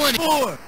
20,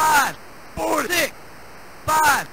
five, four, six, five,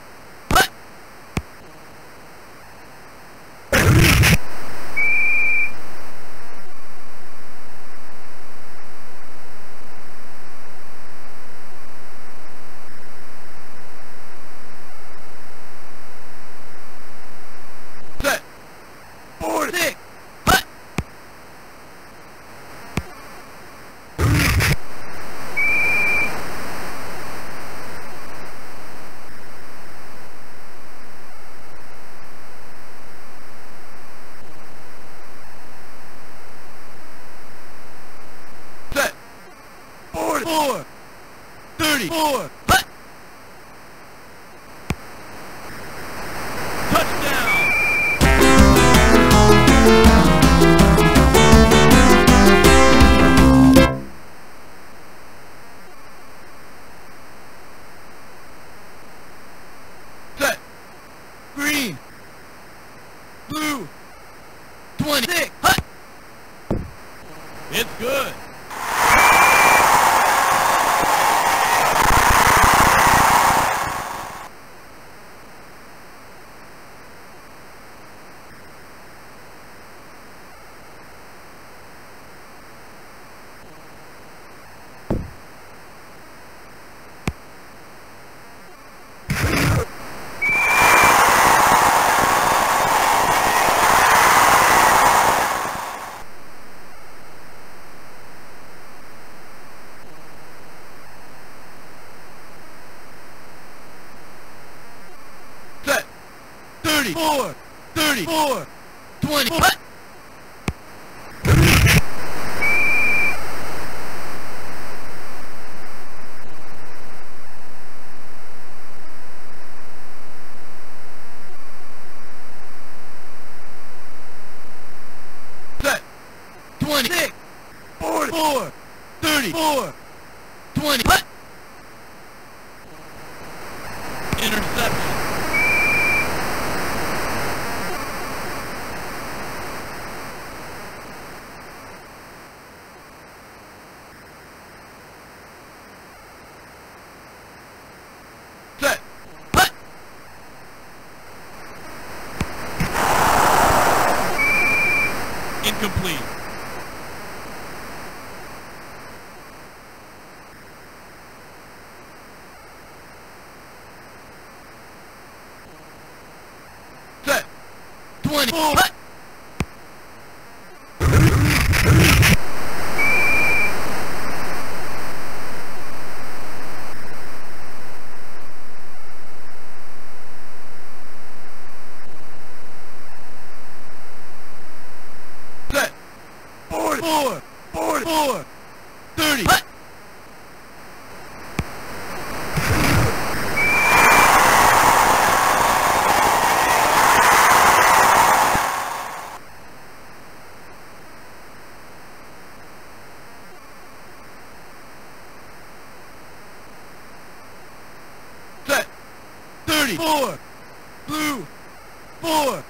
34, 34, 20. What? Oh! Four. Blue. Four.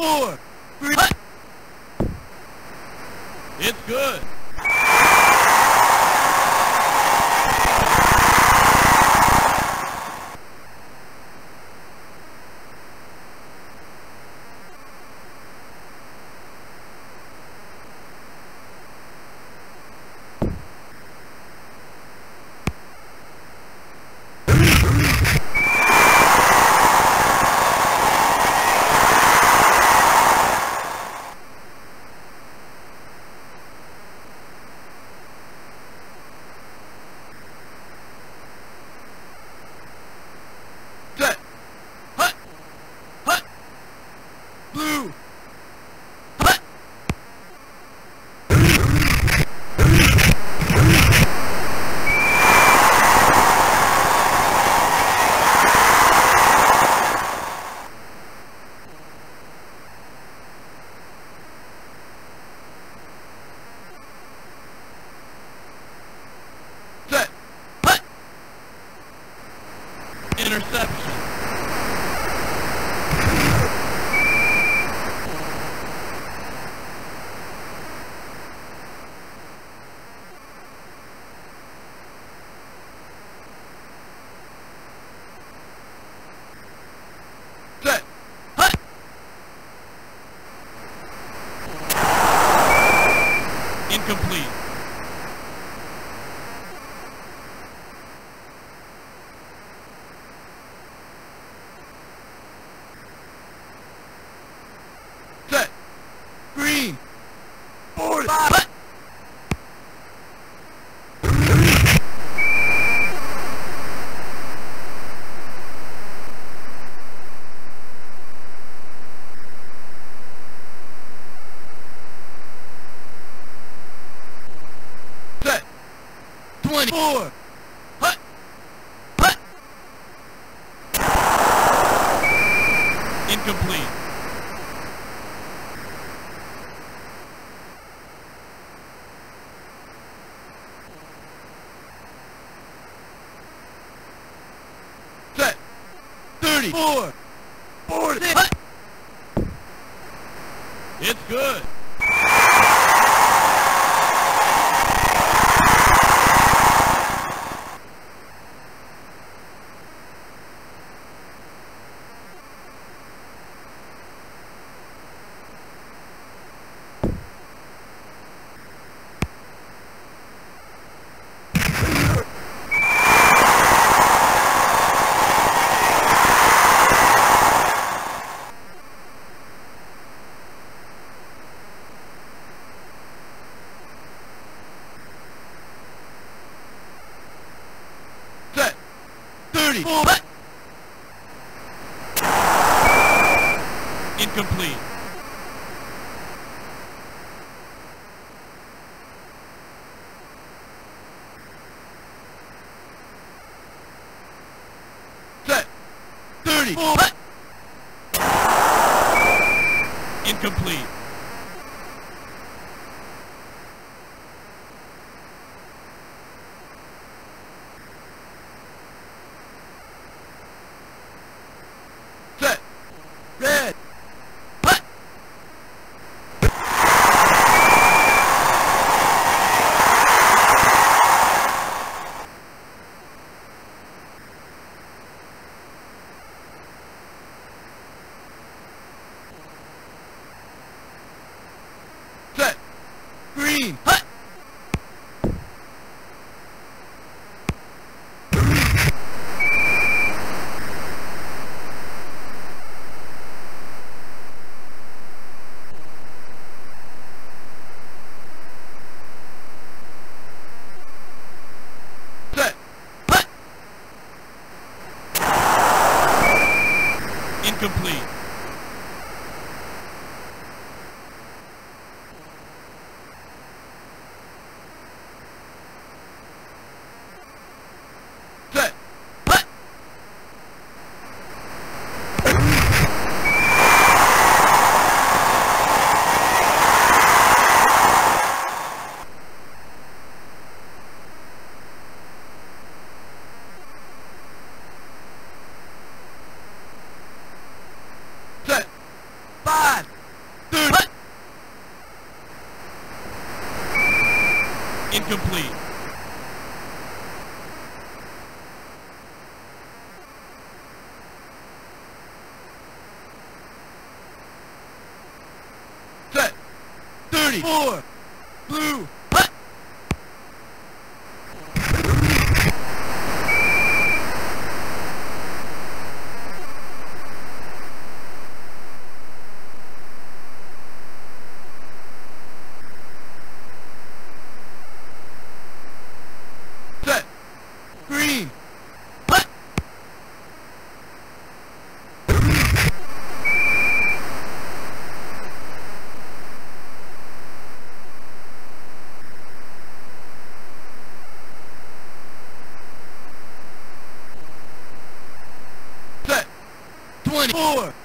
Twenty-four. Twenty-four. Hut. Incomplete. Set. 34. Blue. Hut. Set. Green. Hut. Set. 24.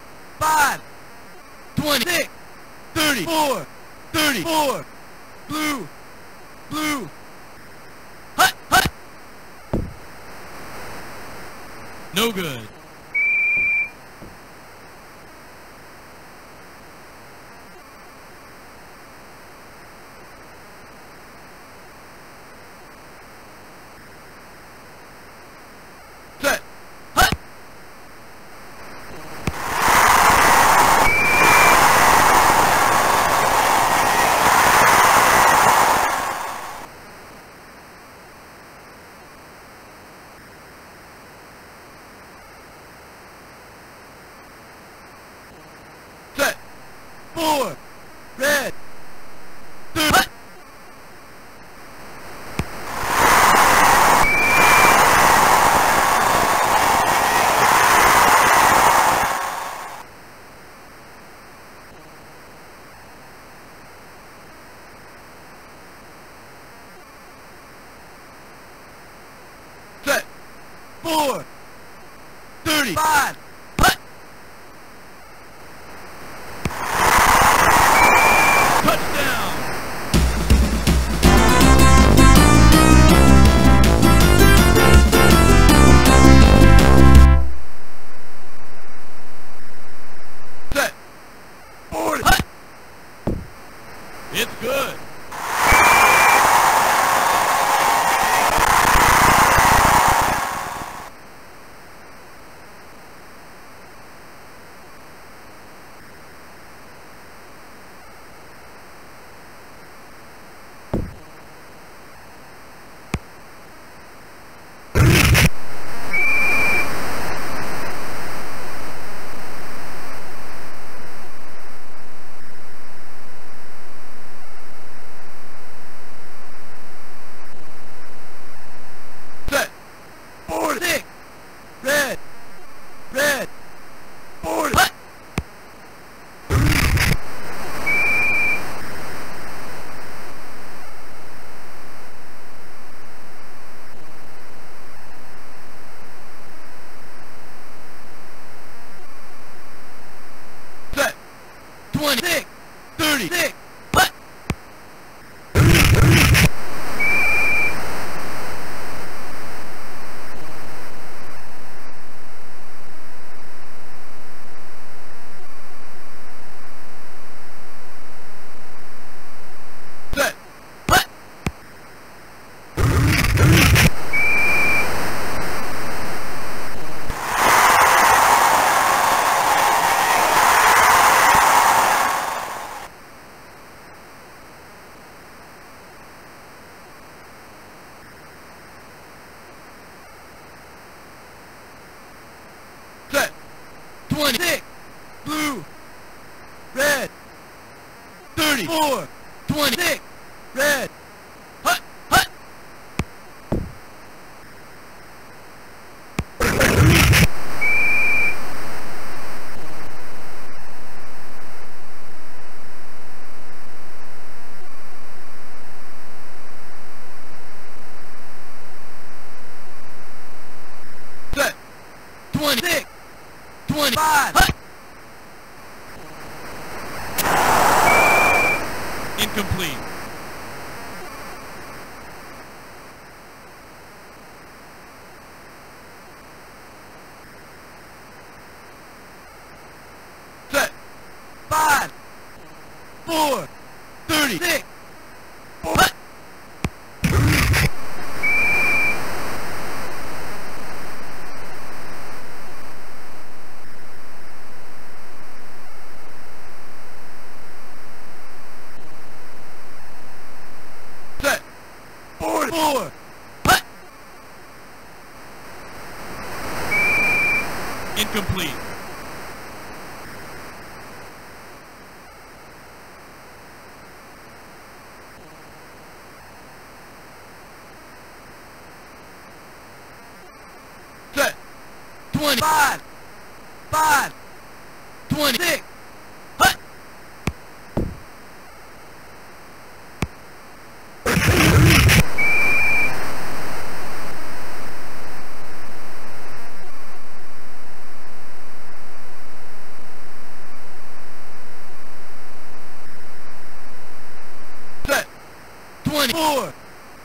20, 4,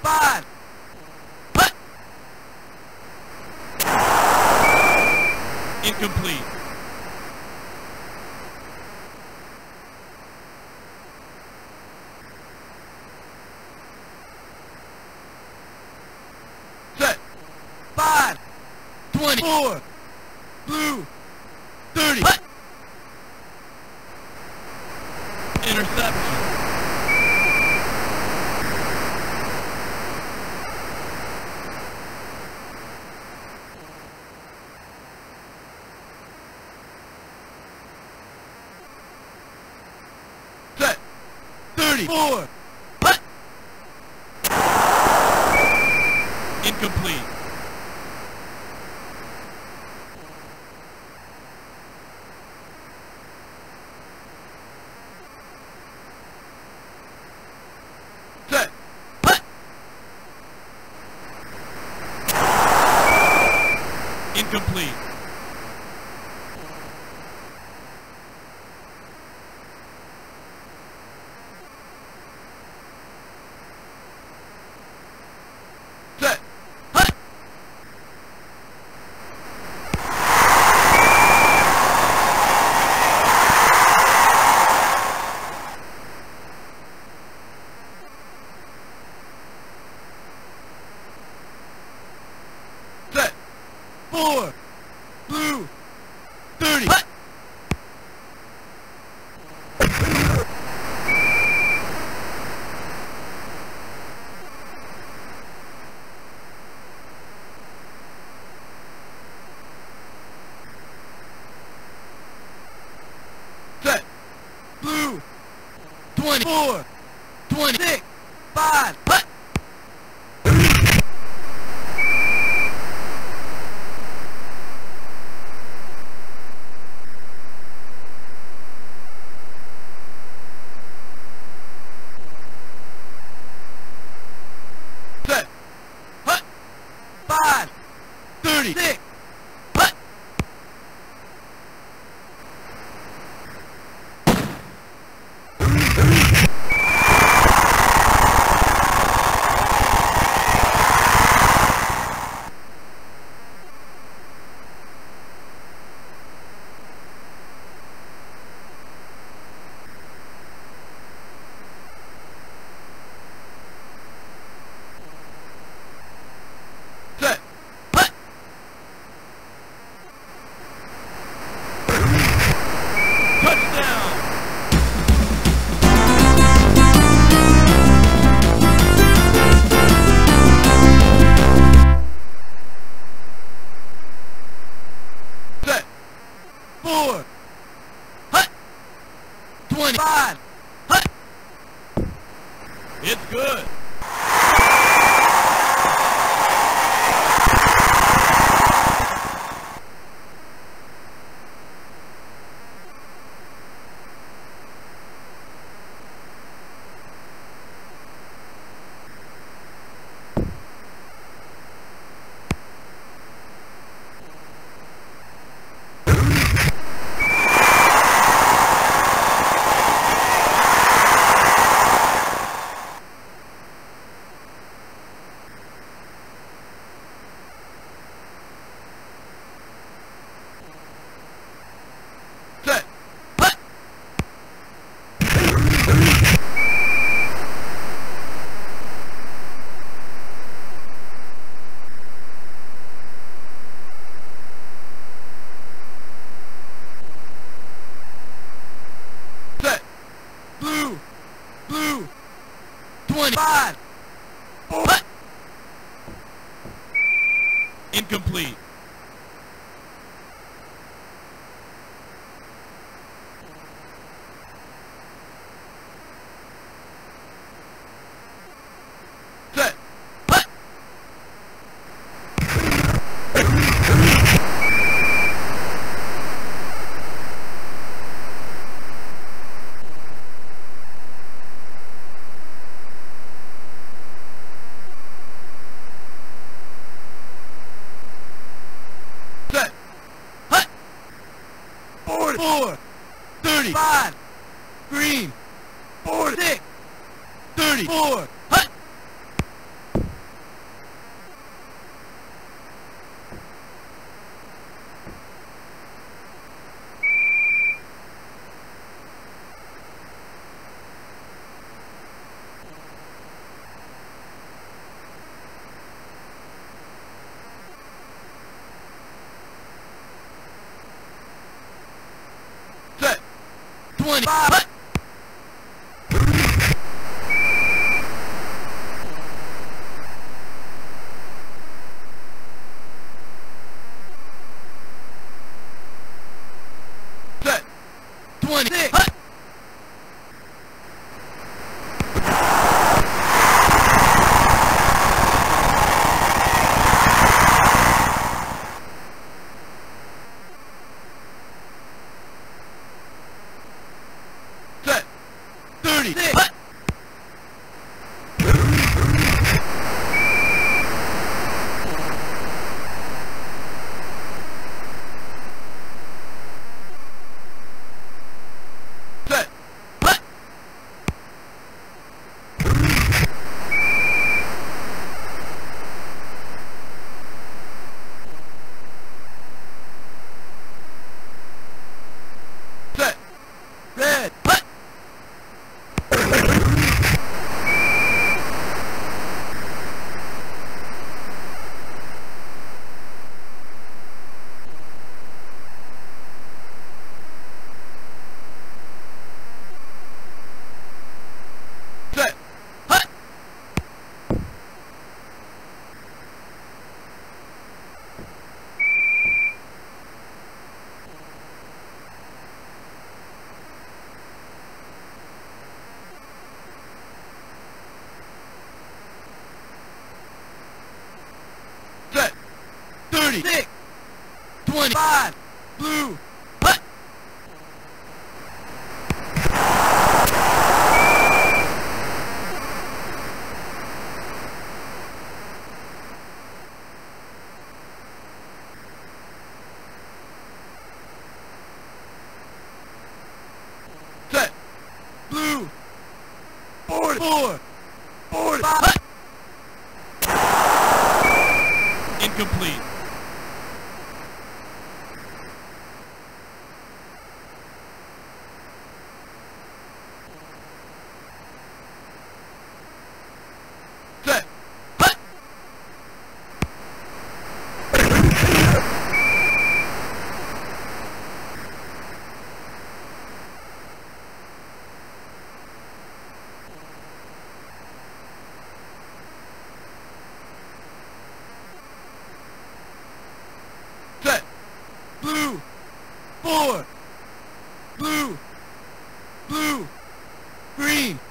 5, more! What? Incomplete. Set. Incomplete. four. Come! Five, green, 46, 34, Green.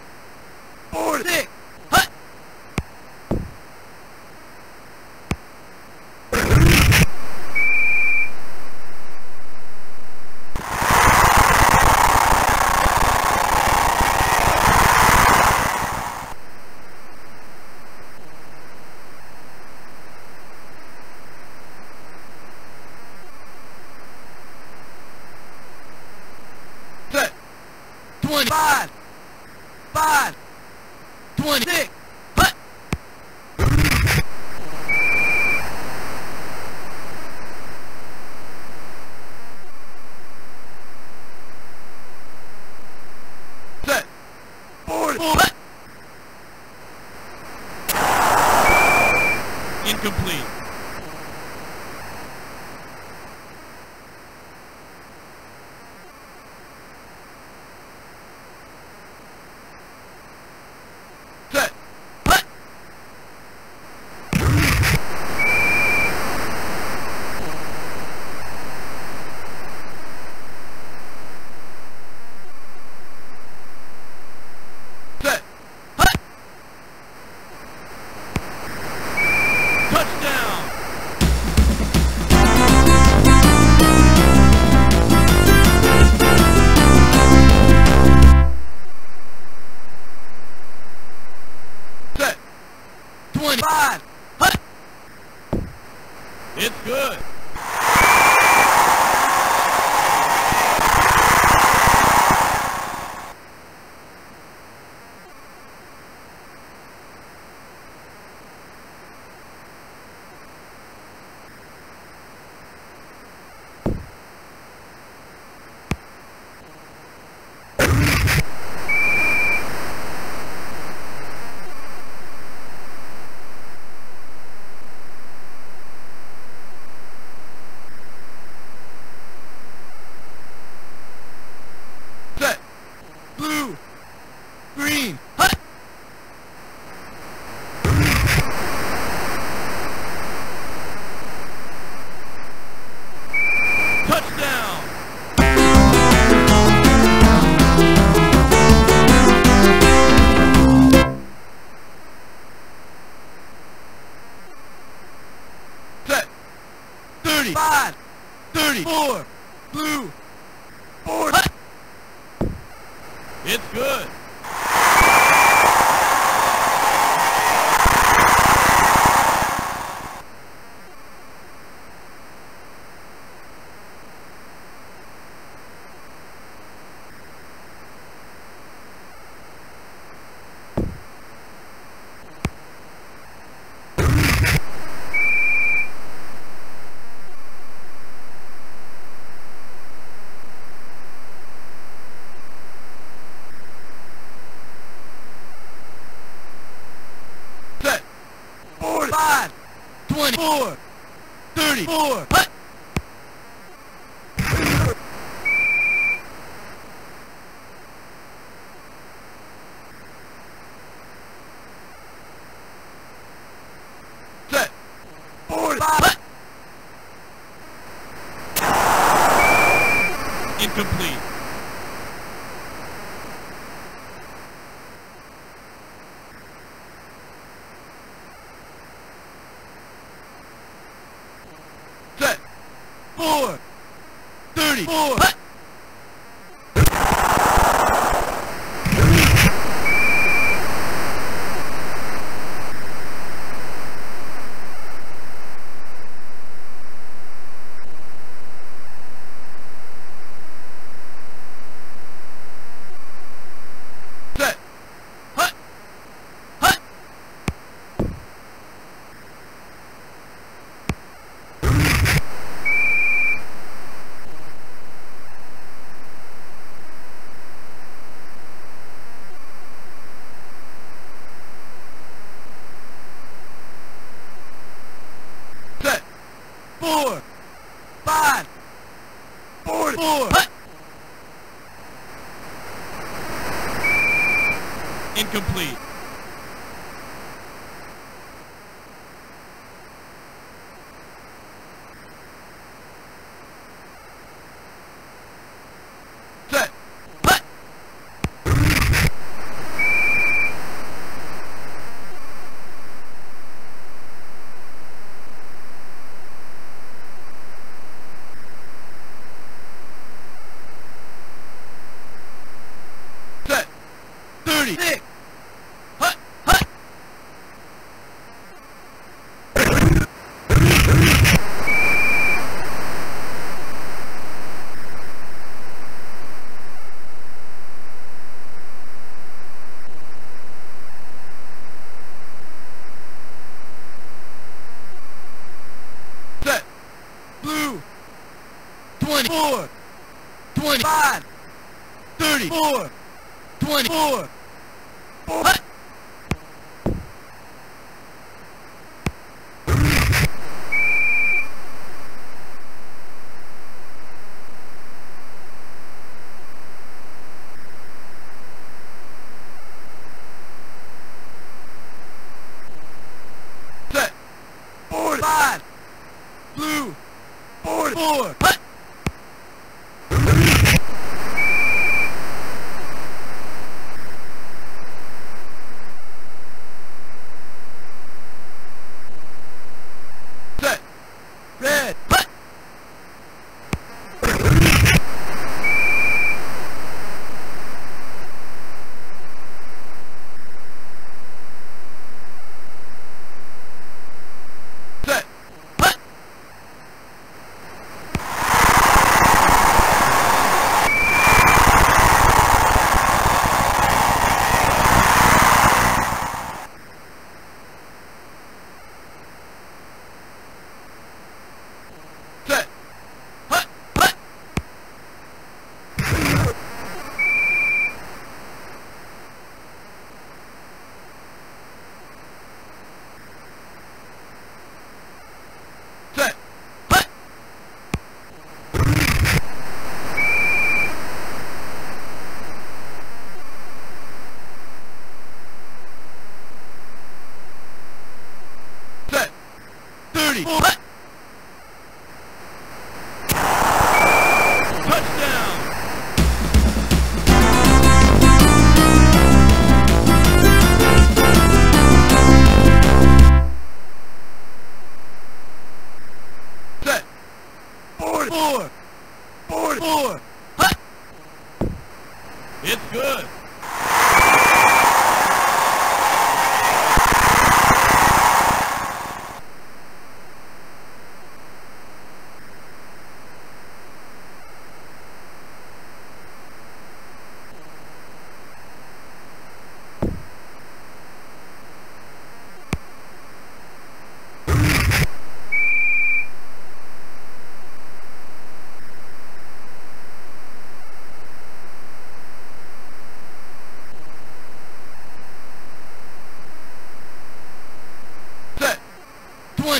34 Hut. Set. Forty. Five. incomplete. 24, 25, 34, 24,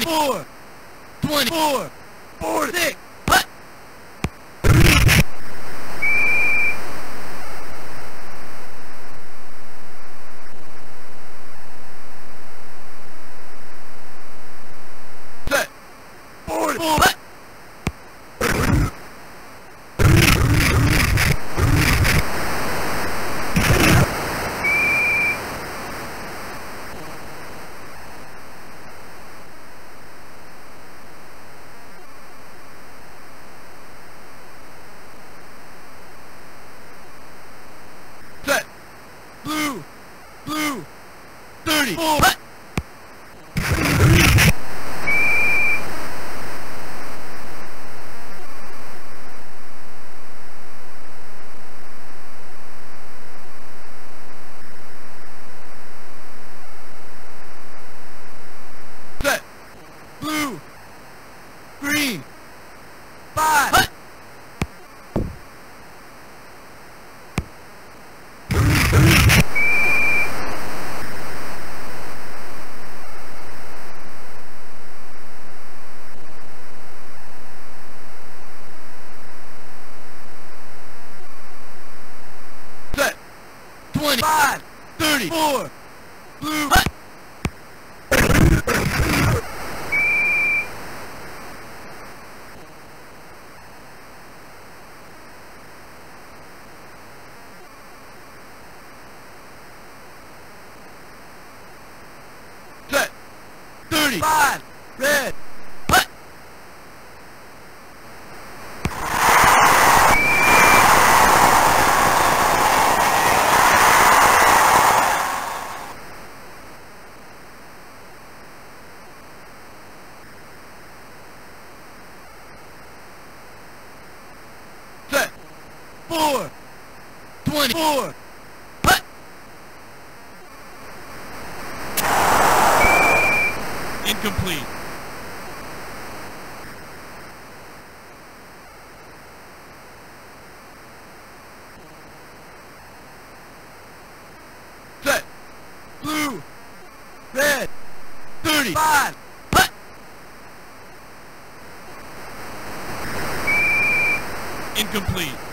24, 24. 25, 34, blue. Ready. Five. Incomplete.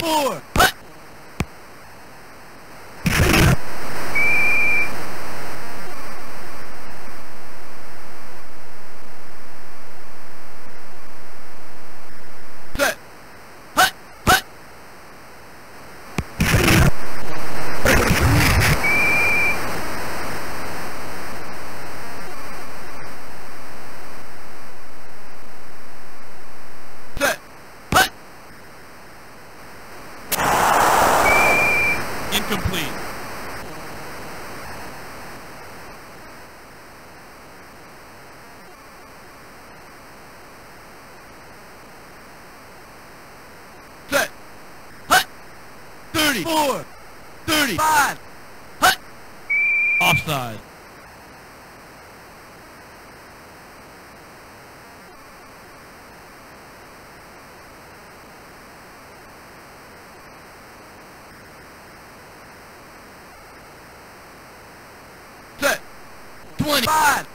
four. 34, 35, hut! Offside. Set. 25.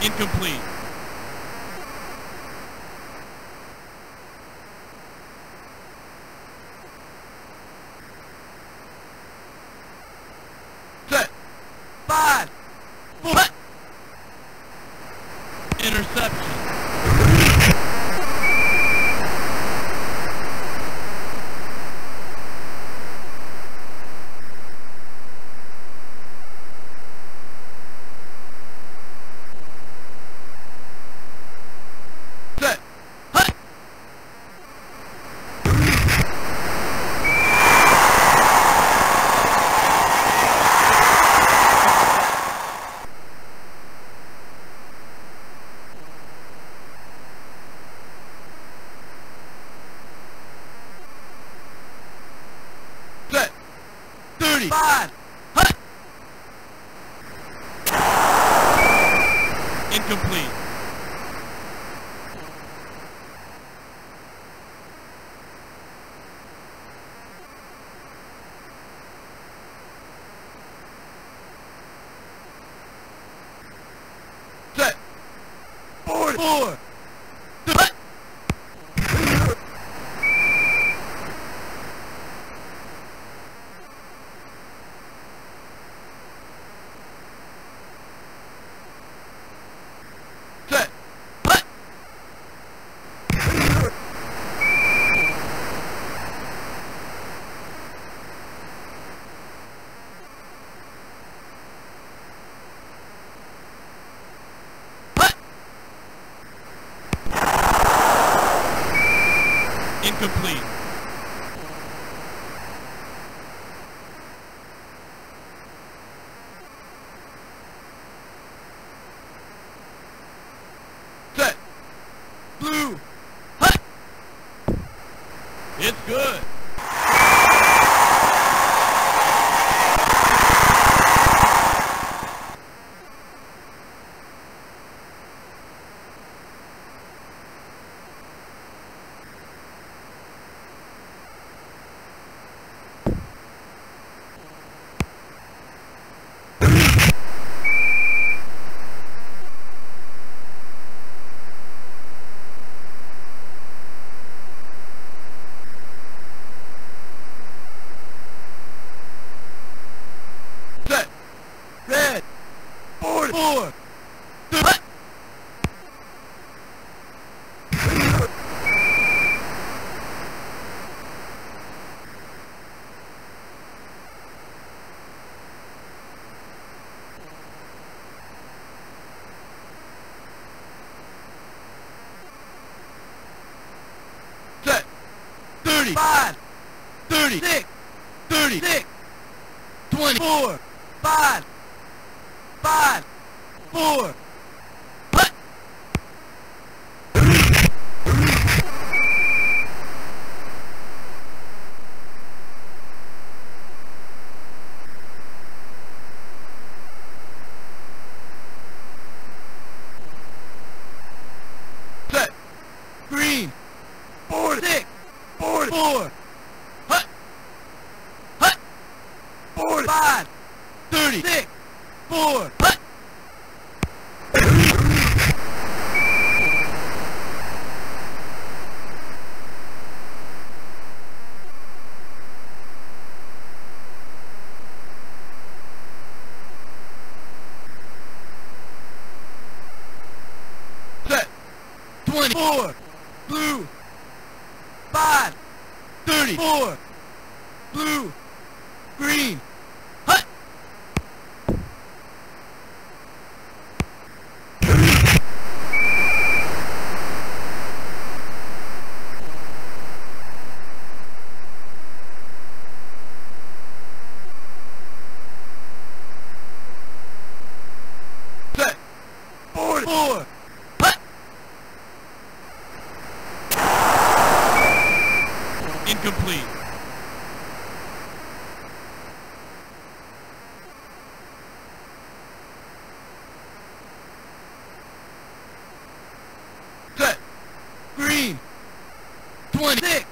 Incomplete. 25, 30 36, 24, four, hut, hut, forty, five, thirty, six, four, hut. Set. Twenty-four. Blue. Five. Thirty-four. Blue. Green. Hut. Set. Forty-four. Hut. Incomplete. Set. Green. Twenty-six. Hut.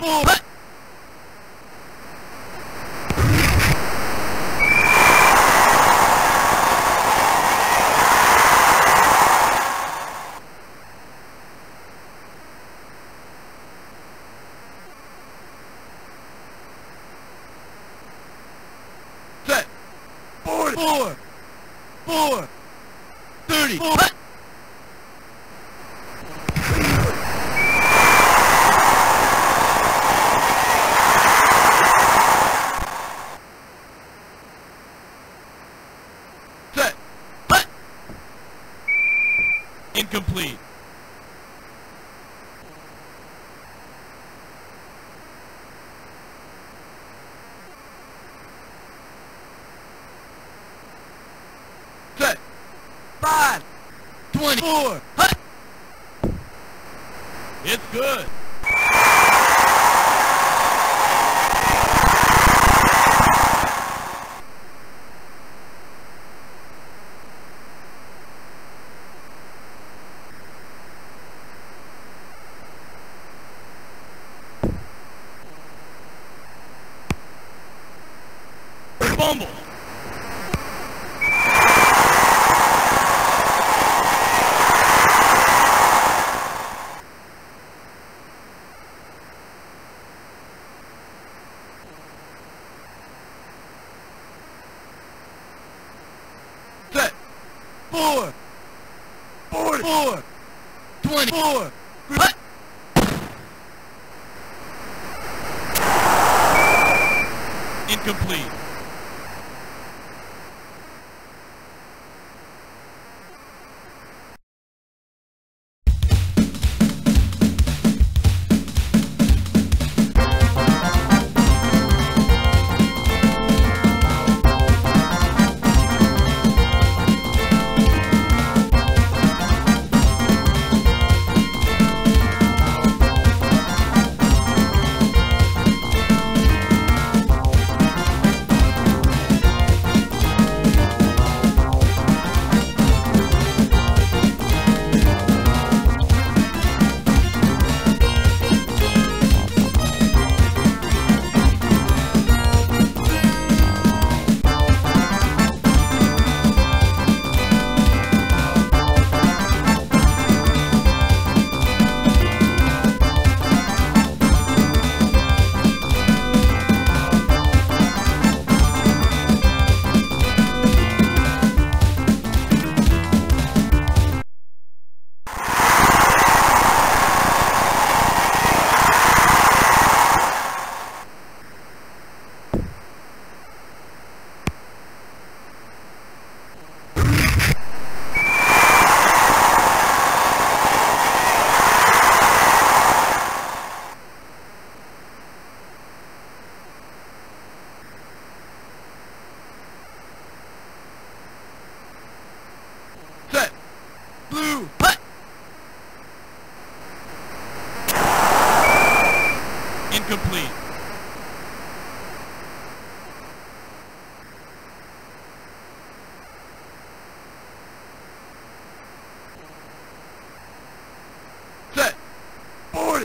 30. Hut. Set. Four. Four. Four. Thirty. Hut. Set. Hut. Incomplete. Set. Five. Twenty-four. Hut. It's good. Fumble.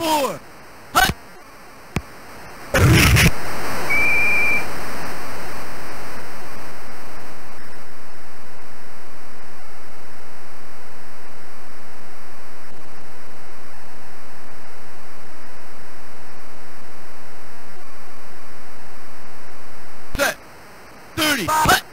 Hut. Thirty.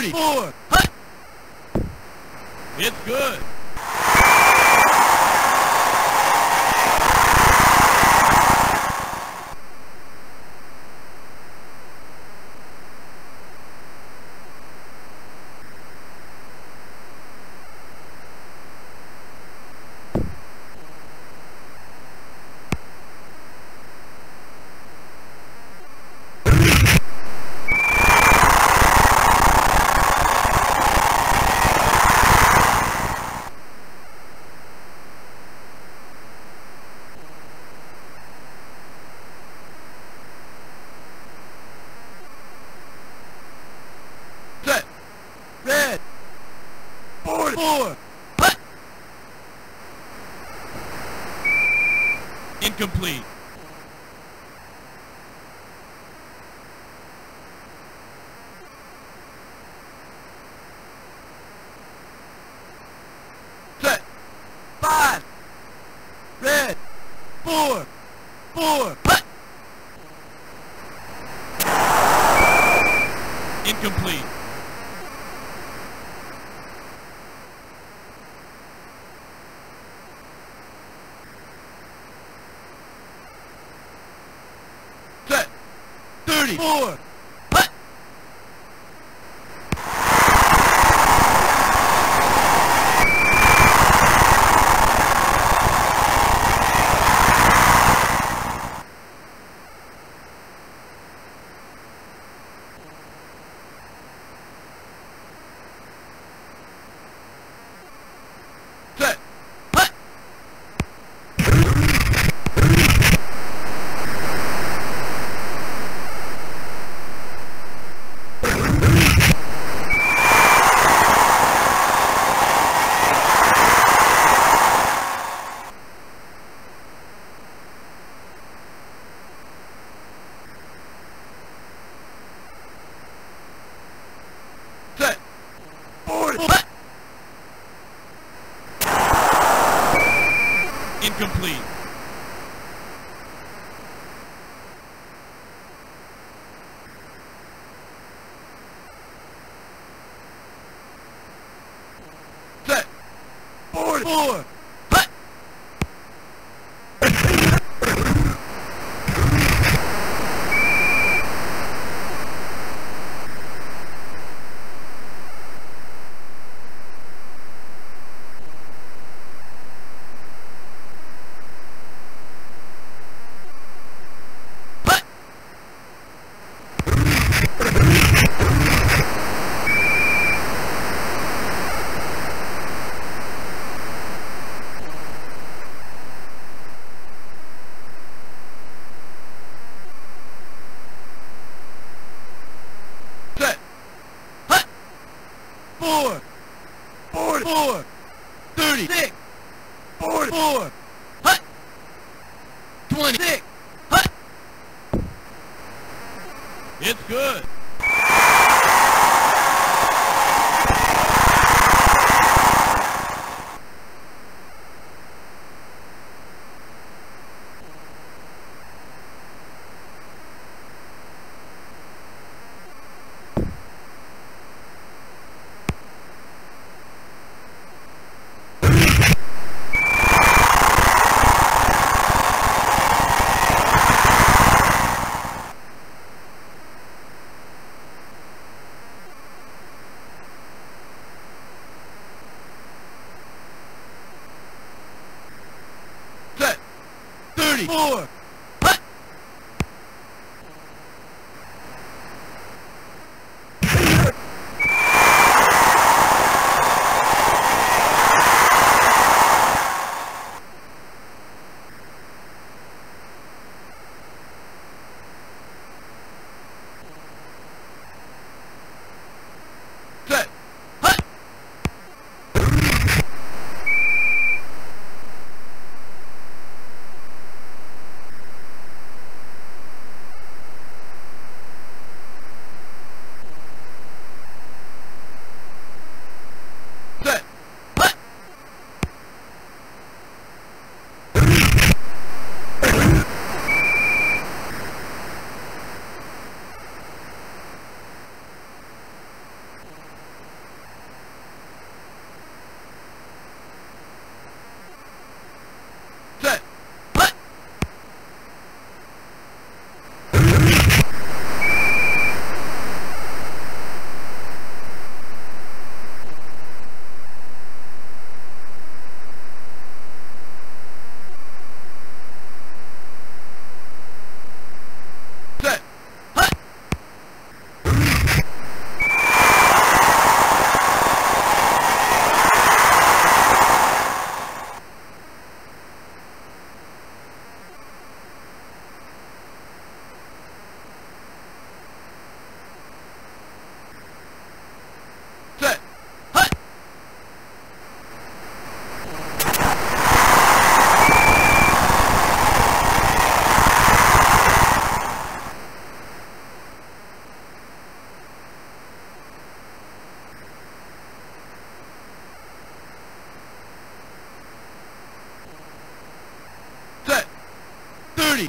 Thirty-four. Hut. It's good. Set. Red. Forty-four. Hut. Incomplete. Set. Five. Red. Four. Four. Hut. Incomplete. 34. Hut. Set. Hut. Set. Forward. Hut. Incomplete. Set. Forward.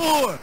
Thirty.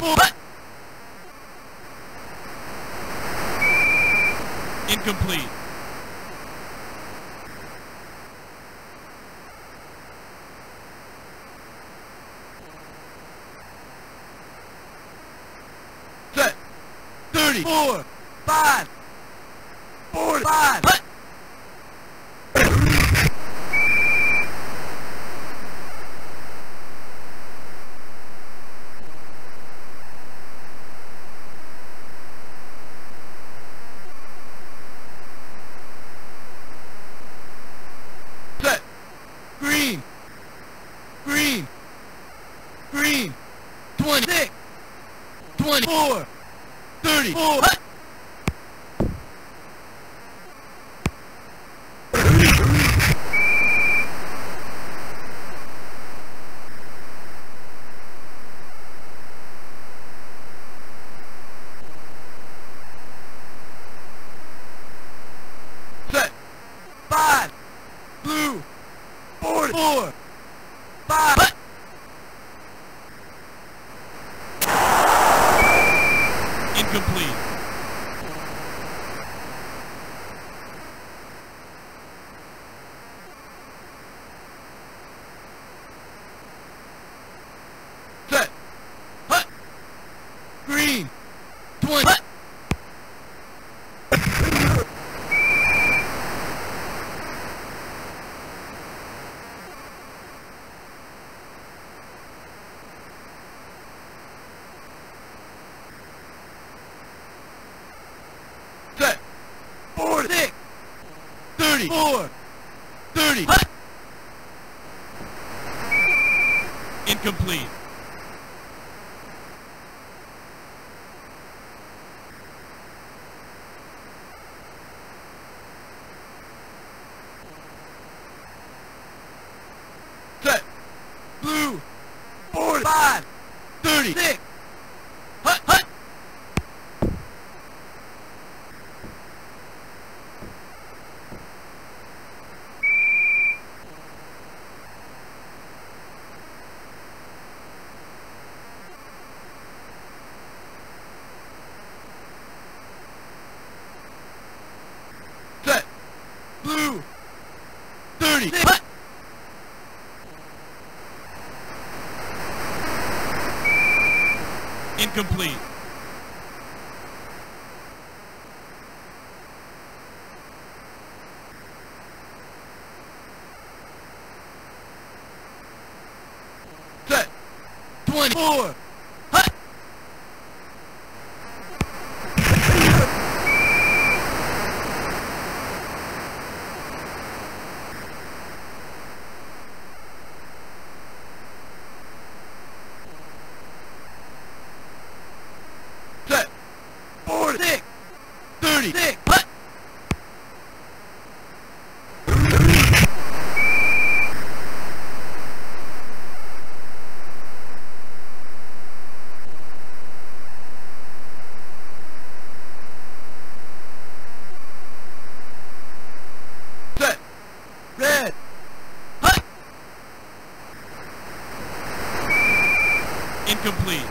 24. Incomplete. Complete.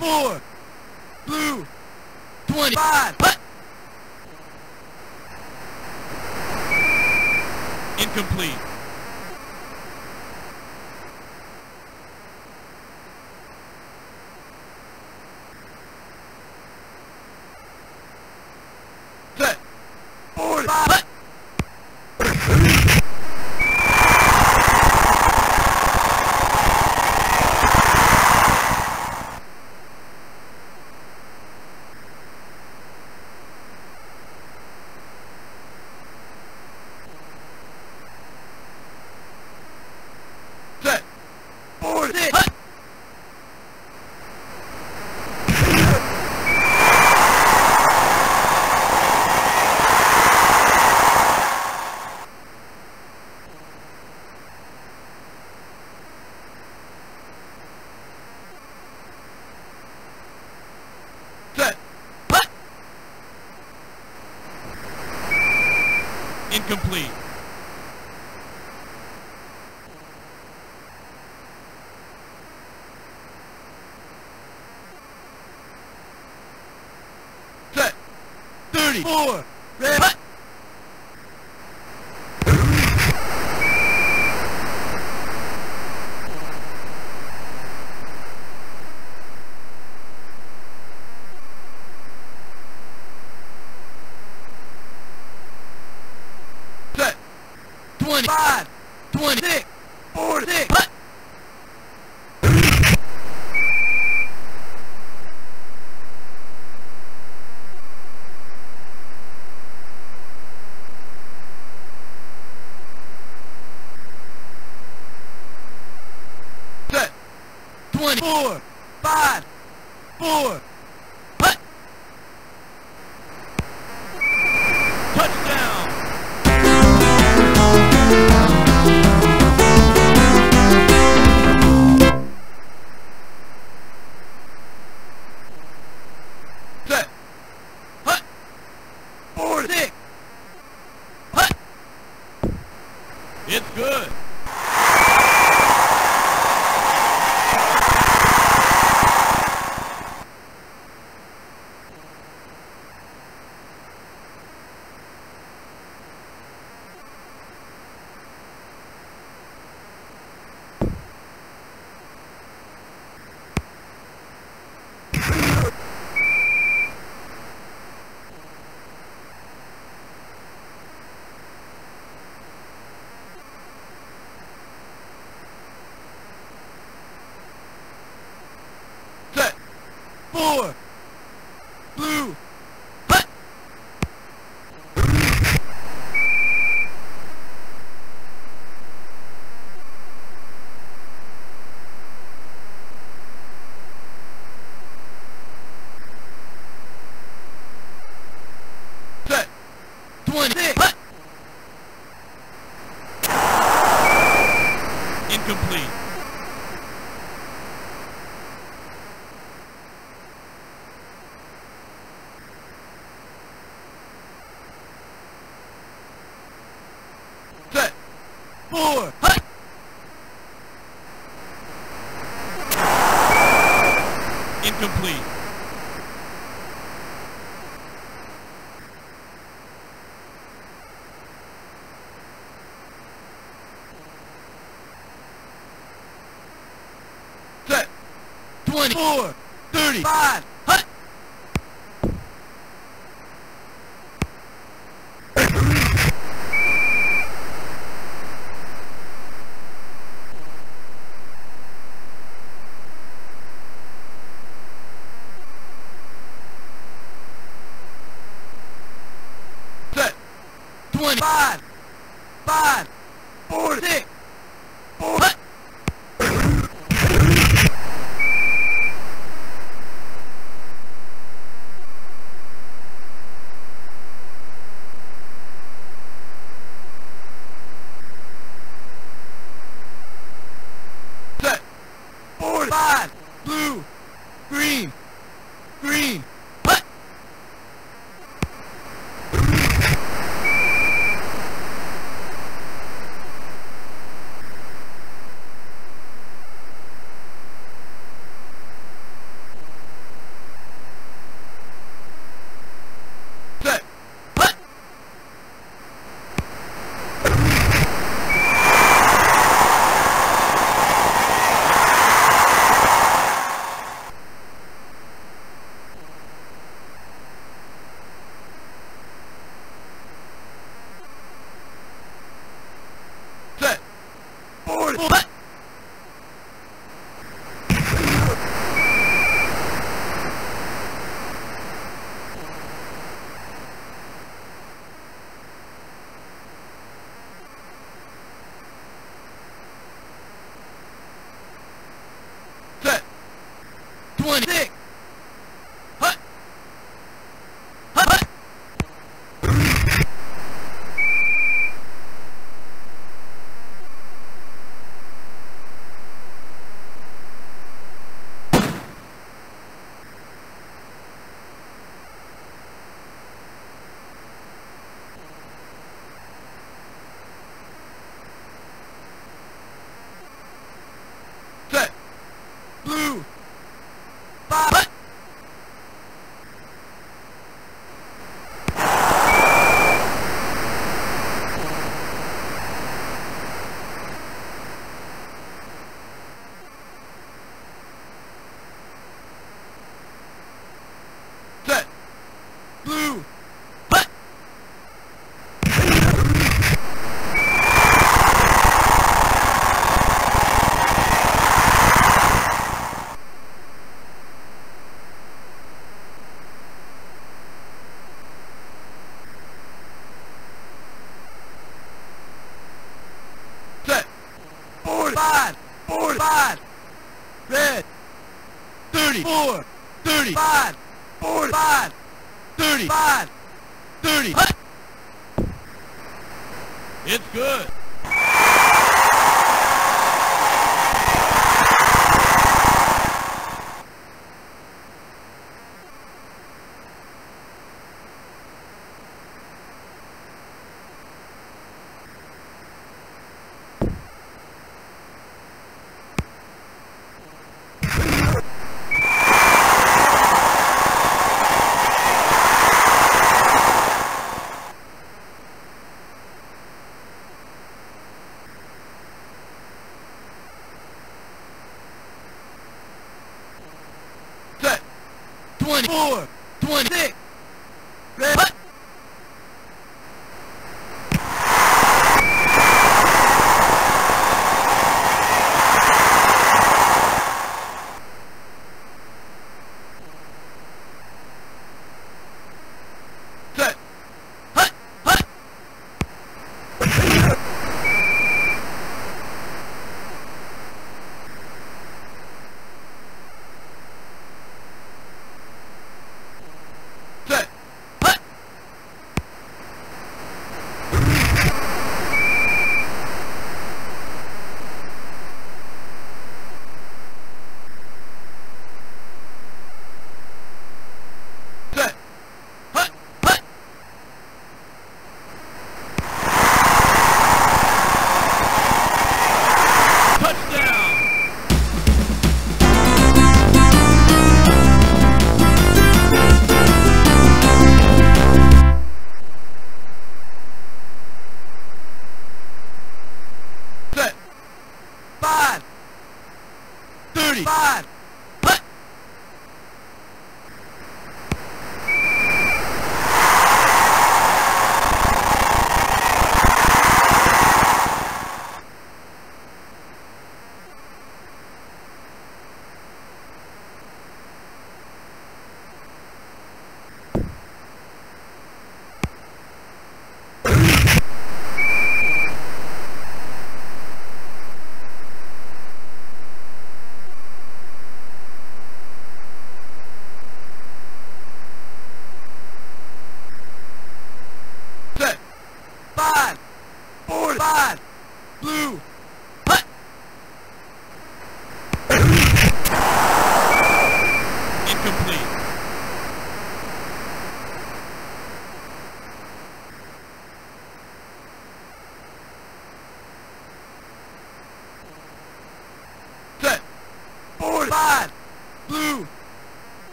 four, blue, 25. four. Red. Cut. Set. 25, 26. Manipur! 20, 4, 35,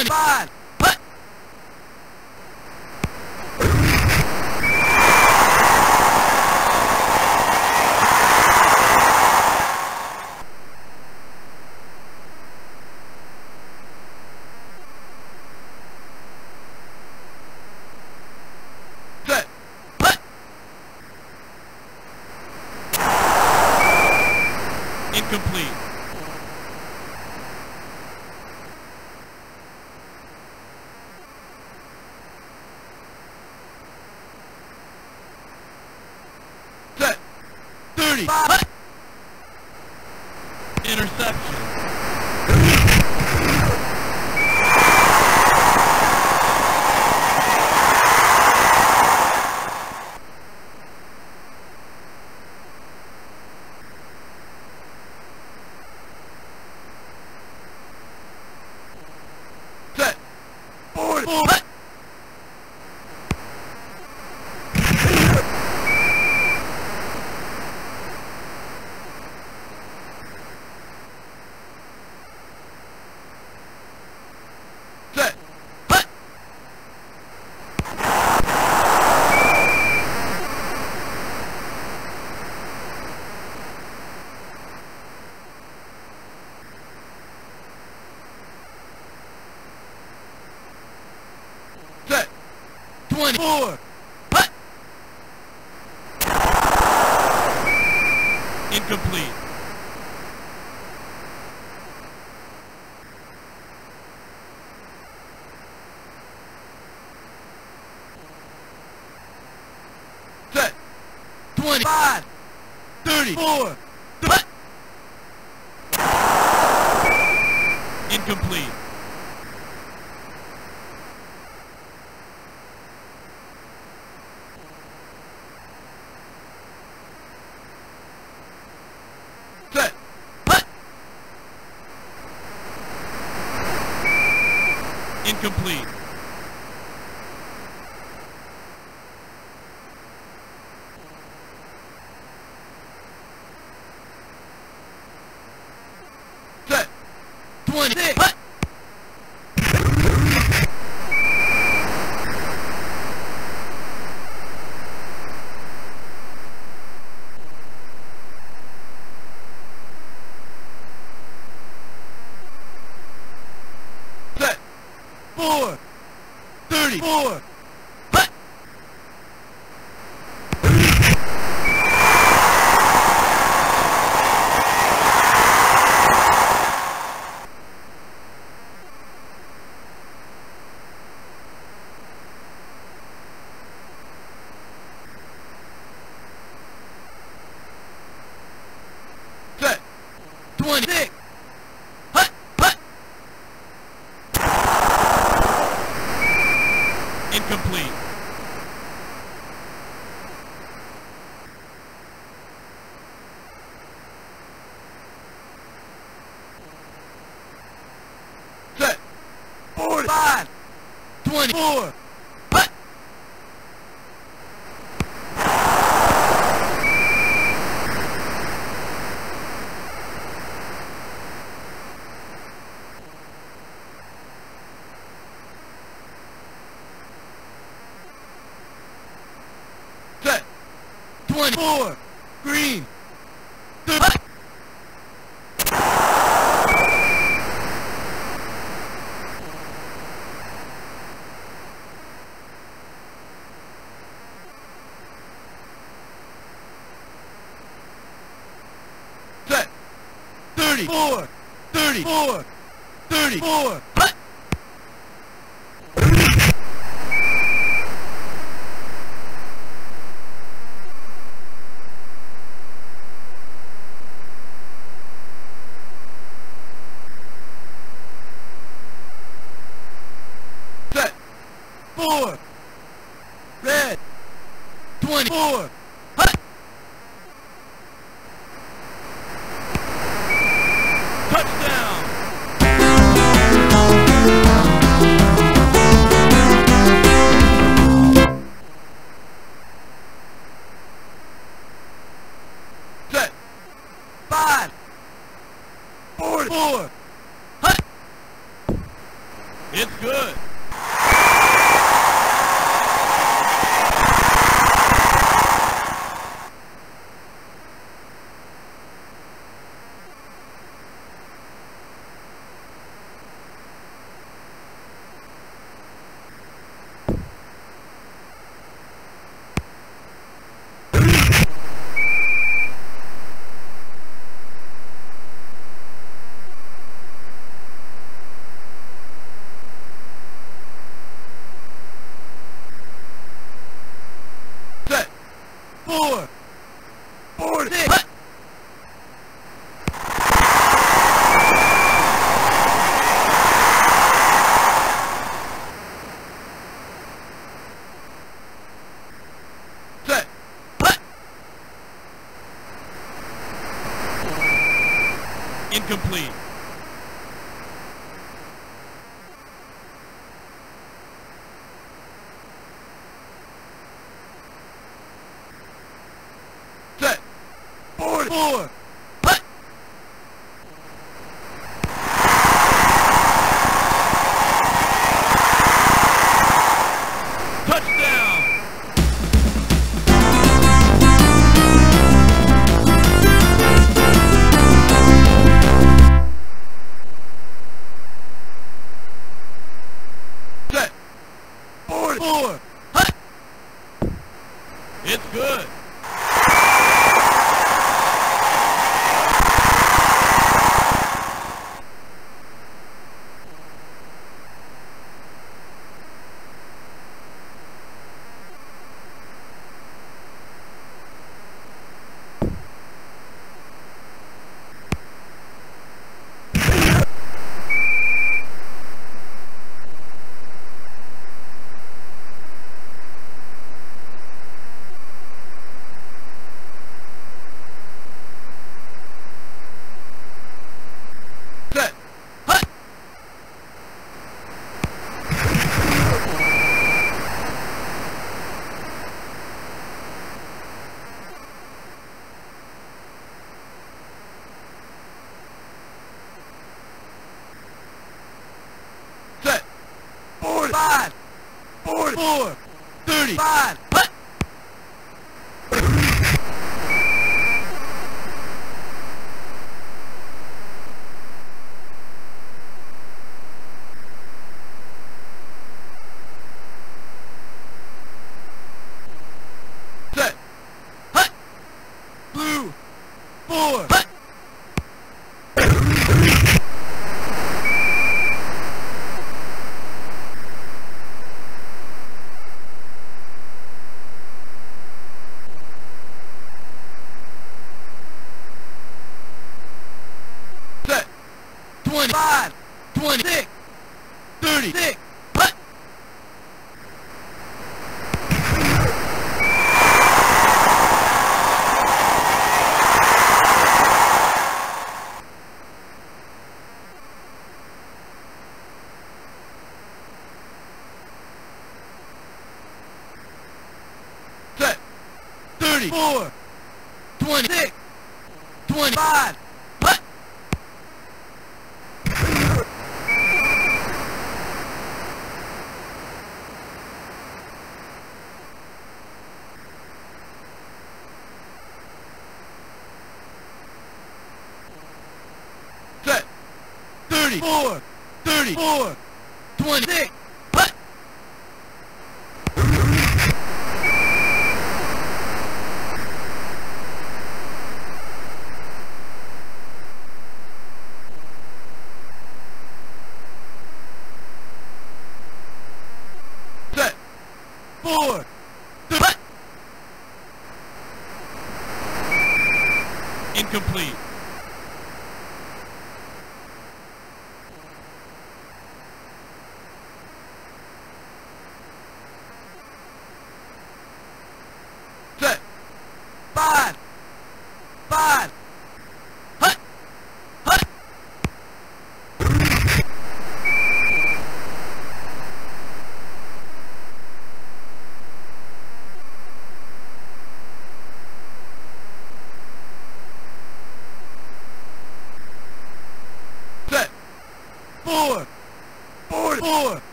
Twenty-five. one, four. Putt. Incomplete. Set. 25. 34. Putt. Incomplete. more! But Set. Four. Red. Twenty-four. 25, 26, 36, hut. Set. 34, 26, 25, hut. Set. 34, 34, 26,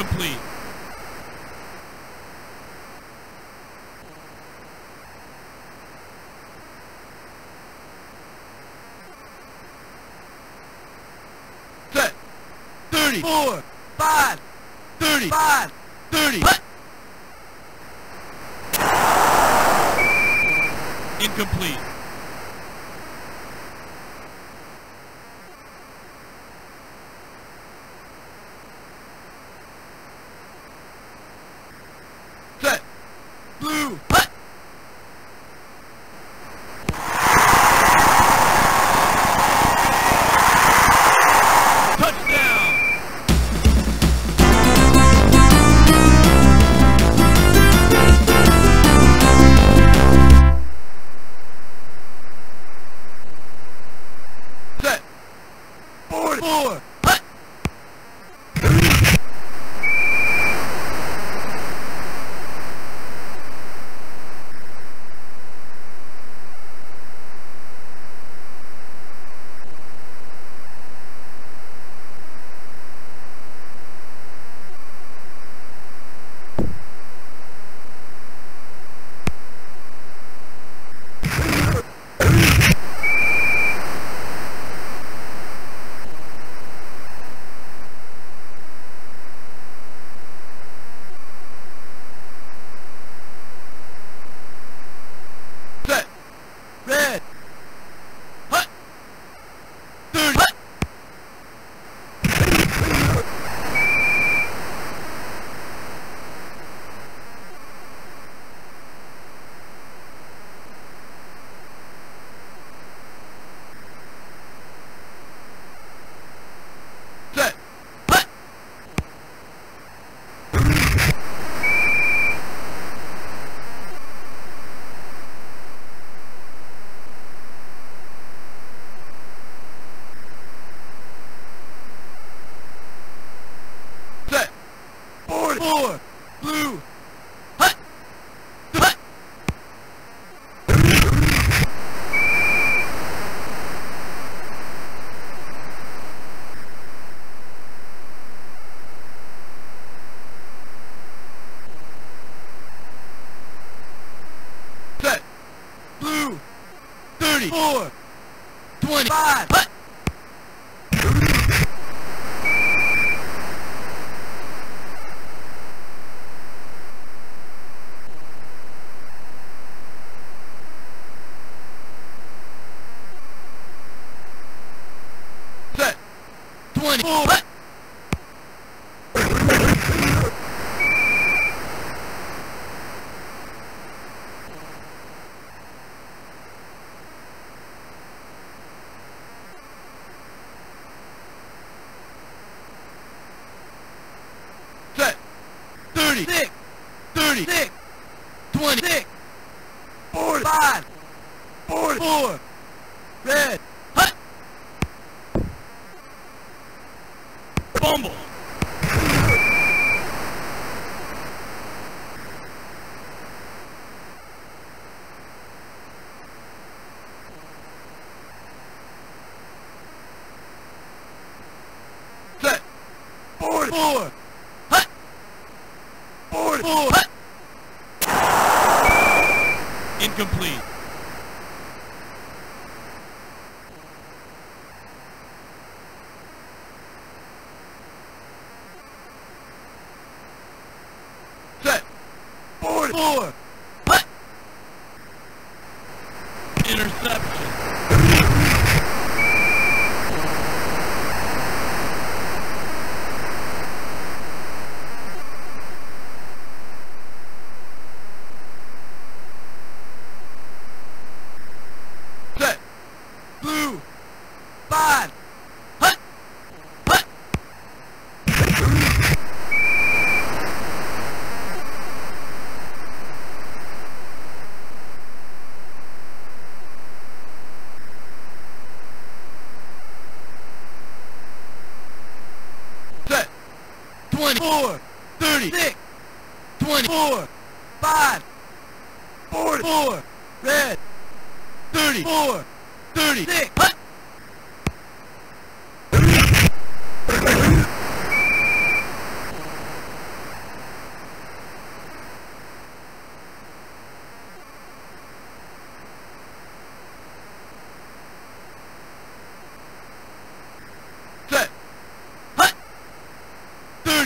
complete. Set. 34. more.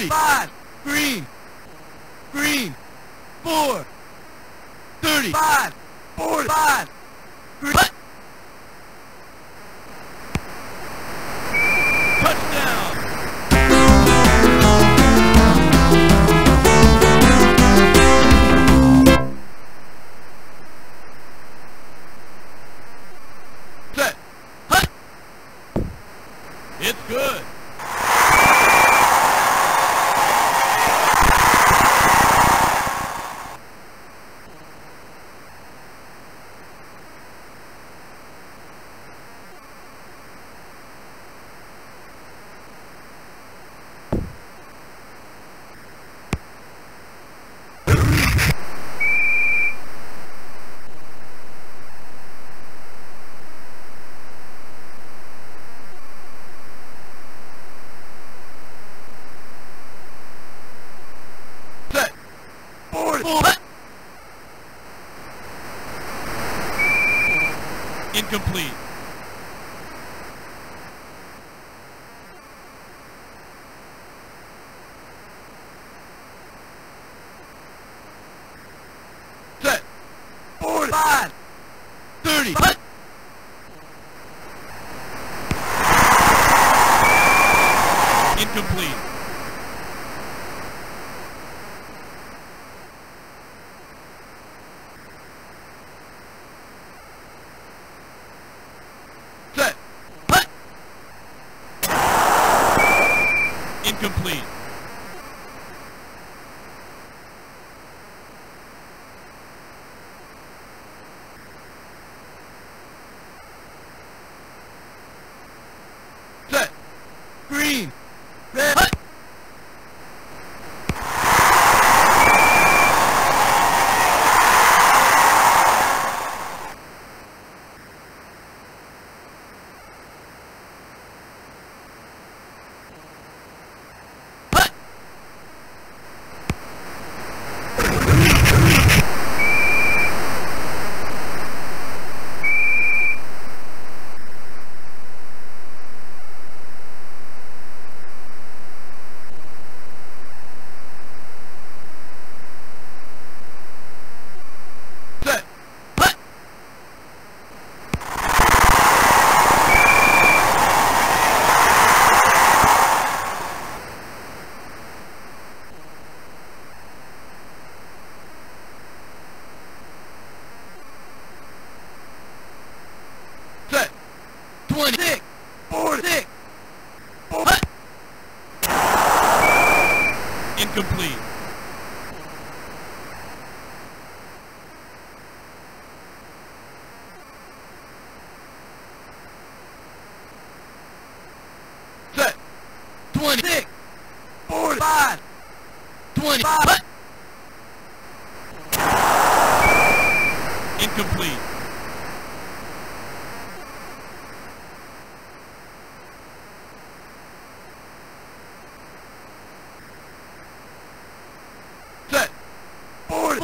Ready. Five. Green. Green. Four. Thirty. Five. Five. Green.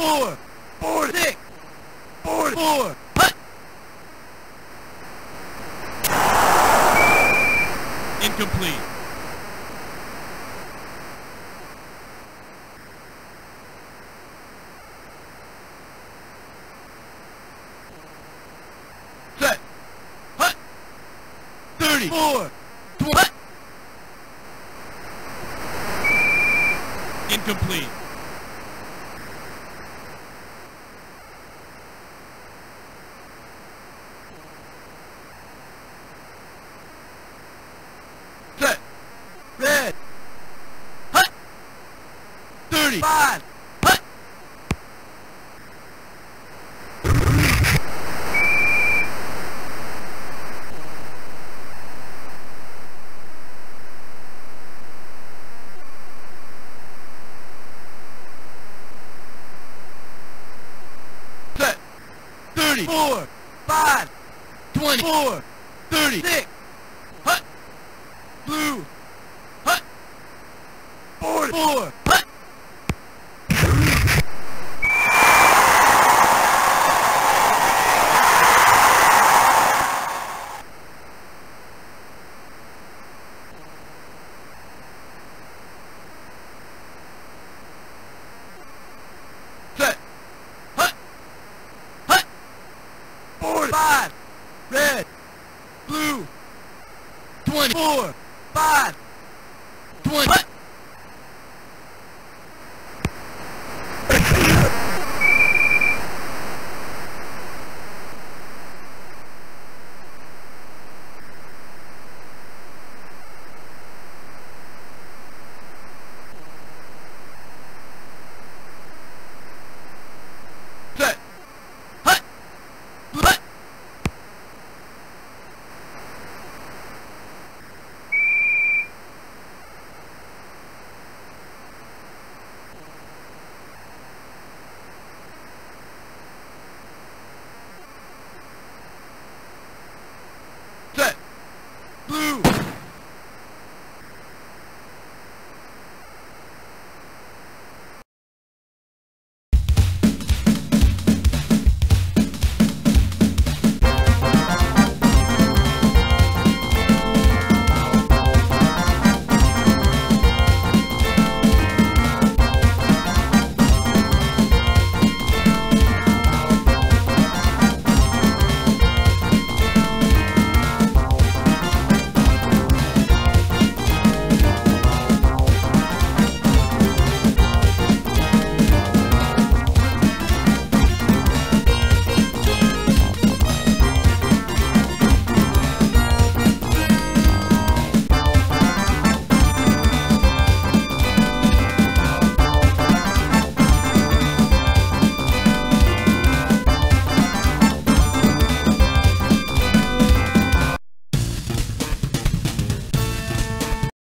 44. 46. 44. Cut. Incomplete.